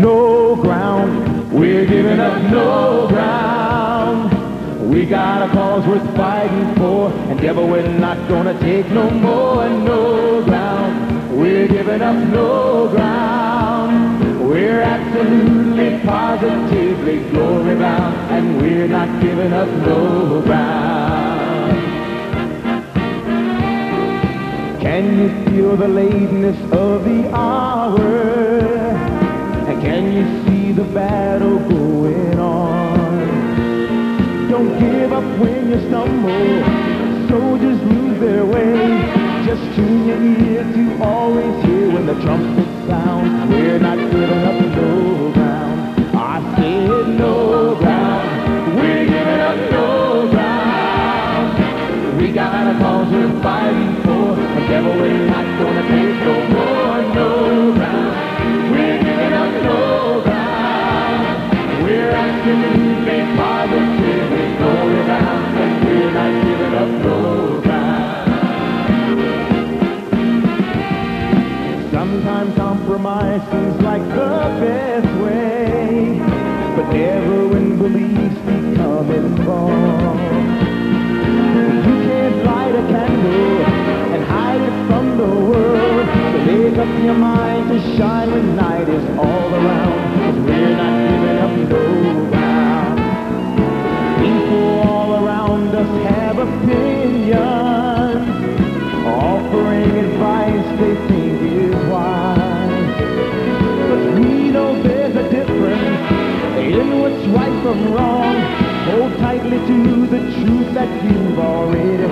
no ground. We're giving up no ground. We got a cause worth fighting for, and devil, we're not gonna take no more no ground. We're giving up no ground. We're absolutely, positively glory bound, and we're not giving up no ground. Can you feel the lateness of the hour? Can you see the battle going on? Don't give up when you stumble. Soldiers lose their way. Just tune your ear to always hear when the trumpet sounds. We're not giving up no ground. I said no ground. We're giving up no ground. We got a cause we're fighting for. The devil we're not gonna take no Sometimes compromise seems like the best way, but never when beliefs become involved. You can't light a candle and hide it from the world. So make up your mind to shine when night is all around. In what's right from wrong. Hold tightly to the truth that you've already